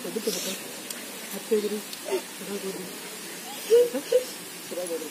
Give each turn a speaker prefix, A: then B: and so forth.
A: ಎದಕ್ಕೆ ಬೇಕು ಹತ್ತಿಗಿರಿ ಸುರಾಗೋದು ಸುರಾಗೋದು